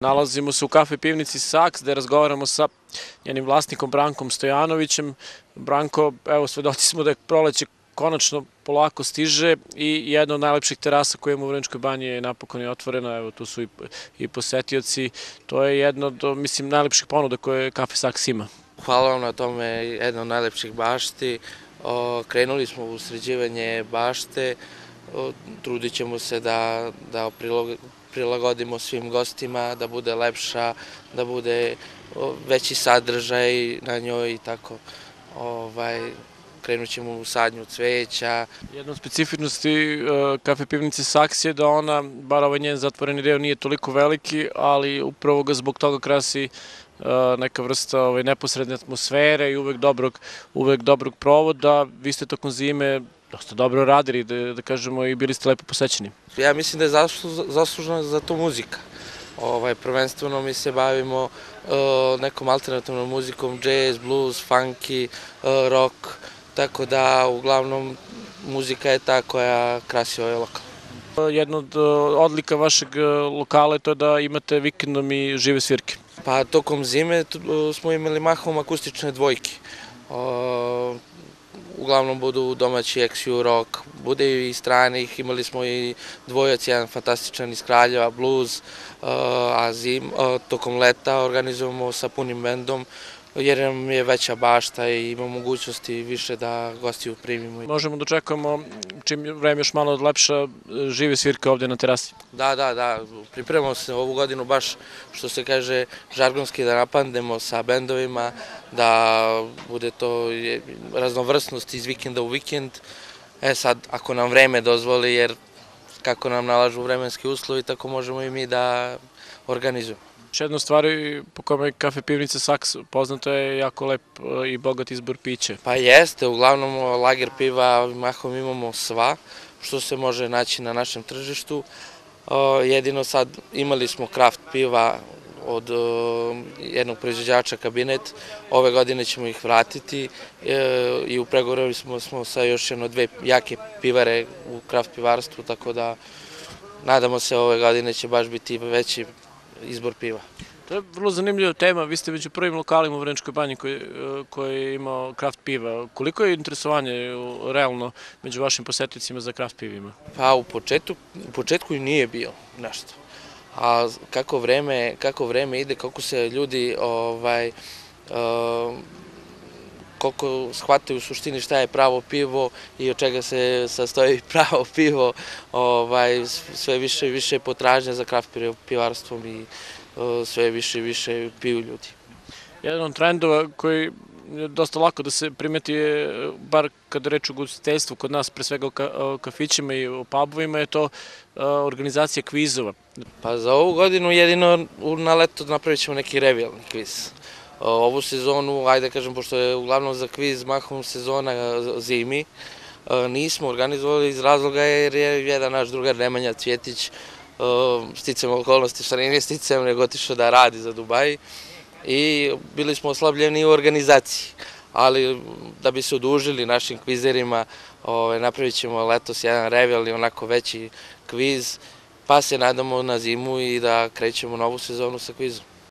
Nalazimo se u kafe pivnici Saks gde razgovaramo sa njenim vlasnikom Brankom Stojanovićem. Branko, evo svedoci smo da je proleće konačno polako stiže i jedna od najlepših terasa koje imamo u Vrničkoj banji je napokon je otvorena, evo tu su i, i posetioci. To je jedna od, mislim, najlepših ponuda koje kafe Saks ima. Hvala vam na tome, jedna od najlepših bašti. O, krenuli smo u sređivanje bašte, o, trudit ćemo se da, da prilagodimo svim gostima, da bude lepša, da bude veći sadržaj na njoj i tako. Ovaj, krenut ćemo u sadnju cveća. Jedna od specifičnosti uh, kafe pivnice Saks je da ona, bar ovaj njen zatvoreni deo nije toliko veliki, ali upravo ga zbog toga krasi uh, neka vrsta ovaj, neposredne atmosfere i uvek dobrog, uvek dobrog provoda. Vi ste tokom zime dosta dobro radili, da, da kažemo, i bili ste lepo posećeni. Ja mislim da je zaslužena za to muzika. Ovaj, prvenstveno mi se bavimo uh, nekom alternativnom muzikom, jazz, blues, funky, uh, rock, tako da uglavnom muzika je ta koja krasi ovaj lokal. Jedna od odlika vašeg lokala je to da imate vikendom i žive svirke. Pa tokom zime smo imali mahom akustične dvojke. Uglavnom budu domaći XU rock, bude i stranih, imali smo i dvojac, jedan fantastičan iz Kraljeva, blues, a zim, tokom leta organizujemo sa punim bendom jer nam je veća bašta i ima mogućnosti više da gostiju primimo. Možemo da očekujemo, čim vreme još malo odlepša, žive svirke ovde na terasi. Da, da, da, pripremamo se ovu godinu baš, što se kaže, žargonski da napandemo sa bendovima, da bude to raznovrsnost iz vikenda u vikend. E sad, ako nam vreme dozvoli, jer kako nam nalažu vremenski uslovi, tako možemo i mi da organizujemo. Još jedna stvar po kome je kafe pivnica Saks poznato je jako lep e, i bogat izbor piće. Pa jeste, uglavnom lager piva mahom imamo sva što se može naći na našem tržištu. Jedino sad imali smo kraft piva od jednog proizvođača kabinet. Ove godine ćemo ih vratiti i u pregovoru smo, smo sa još jedno dve jake pivare u kraft pivarstvu, tako da nadamo se ove godine će baš biti veći izbor piva. To je vrlo zanimljiva tema, vi ste među prvim lokalima u Vreničkoj banji koji, koji je imao kraft piva. Koliko je interesovanje realno među vašim posetnicima za kraft pivima? Pa u početku, u početku i nije bio nešto. A kako vreme, kako vreme ide, kako se ljudi ovaj, uh, koliko shvataju u suštini šta je pravo pivo i od čega se sastoji pravo pivo, ovaj, sve više i više potražnja za kraft pivarstvom i sve više i više piju ljudi. Jedan od trendova koji je dosta lako da se primeti, bar kada reč o gostiteljstvu kod nas, pre svega o kafićima i o pubovima, je to organizacija kvizova. Pa za ovu godinu jedino na leto napravit ćemo neki revijalni kviz ovu sezonu, ajde da kažem, pošto je uglavnom za kviz mahom sezona zimi, nismo organizovali iz razloga jer je jedan naš drugar Nemanja Cvjetić sticam okolnosti, što nije sticam, nego otišao da radi za Dubaj i bili smo oslabljeni u organizaciji. Ali da bi se odužili našim kvizerima, ovaj, napravit ćemo letos jedan revel i onako veći kviz, pa se nadamo na zimu i da krećemo novu sezonu sa kvizom.